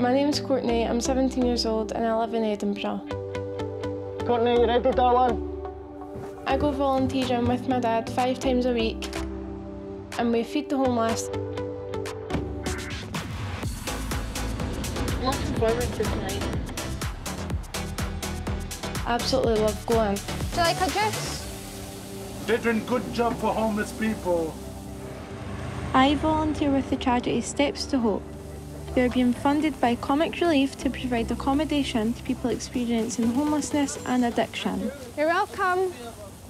My name is Courtney, I'm 17 years old and I live in Edinburgh. Courtney, you ready, darling? I go volunteering with my dad five times a week and we feed the homeless. Looking forward to tonight. Absolutely love going. Do you like a juice? They're doing good job for homeless people. I volunteer with the charity Steps to Hope. They are being funded by Comic Relief to provide accommodation to people experiencing homelessness and addiction. You're welcome.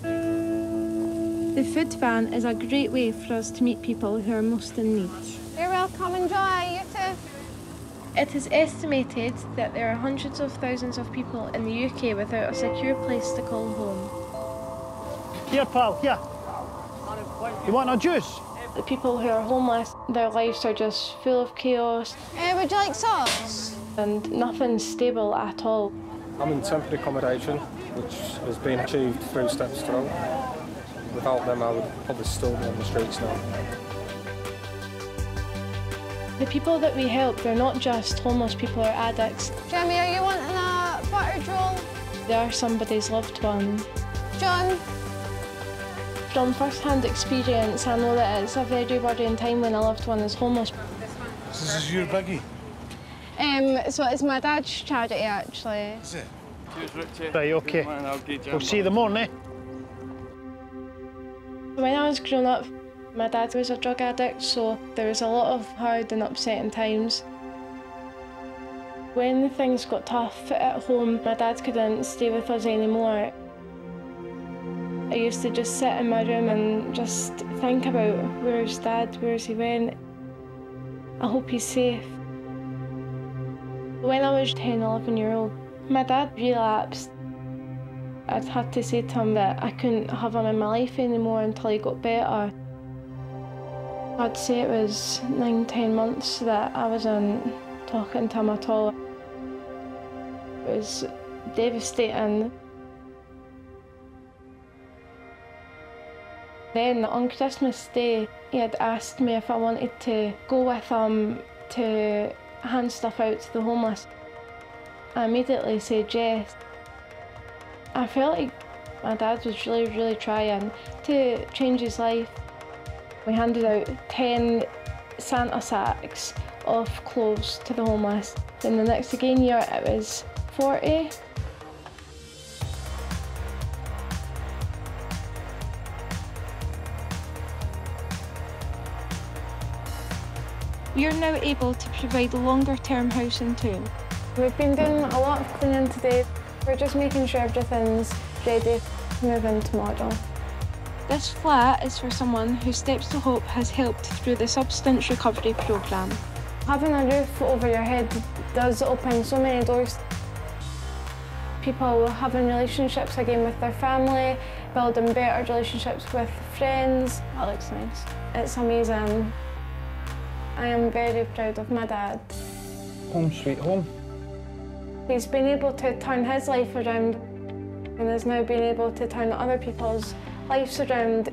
The food van is a great way for us to meet people who are most in need. You're welcome. Enjoy. You too. It is estimated that there are hundreds of thousands of people in the UK without a secure place to call home. Here, pal, here. You want a juice? The people who are homeless, their lives are just full of chaos Uh, would you like sauce? and nothing's stable at all. I'm in temporary accommodation, which has been achieved through Steps to Hope. Without them, I would probably still be on the streets now. The people that we help, they're not just homeless people or addicts. Jamie, are you wanting a buttered roll? They are somebody's loved one. John? From first-hand experience, I know that it's a very worrying time when a loved one is homeless. This is your buggy. Um, so it's my dad's charity, actually. Is it? Right, OK. We'll see you in the morning, eh? When I was growing up, my dad was a drug addict, so there was a lot of hard and upsetting times. When things got tough at home, my dad couldn't stay with us anymore. I used to just sit in my room and just think about where's dad, where's he went. I hope he's safe. When I was 10, 11 year old, my dad relapsed. I'd had to say to him that I couldn't have him in my life anymore until he got better. I'd say it was nine, ten months that I wasn't talking to him at all. It was devastating. Then on Christmas Day, he had asked me if I wanted to go with him to hand stuff out to the homeless. I immediately said yes. I felt like my dad was really, really trying to change his life. We handed out 10 Santa sacks of clothes to the homeless. Then the next again year it was 40. We are now able to provide longer term housing too. We've been doing a lot of cleaning today. We're just making sure everything's ready to move in tomorrow. This flat is for someone who Steps to Hope has helped through the Substance Recovery Programme. Having a roof over your head does open so many doors. People having relationships again with their family, building better relationships with friends. That looks nice. It's amazing. I am very proud of my dad. Home sweet home. He's been able to turn his life around and has now been able to turn other people's lives around.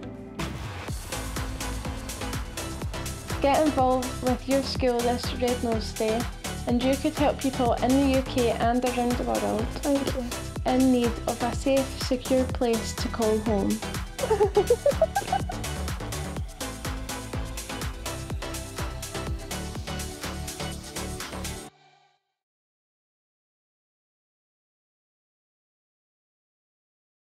Get involved with your school this Red Nose Day and you could help people in the UK and around the world in need of a safe, secure place to call home.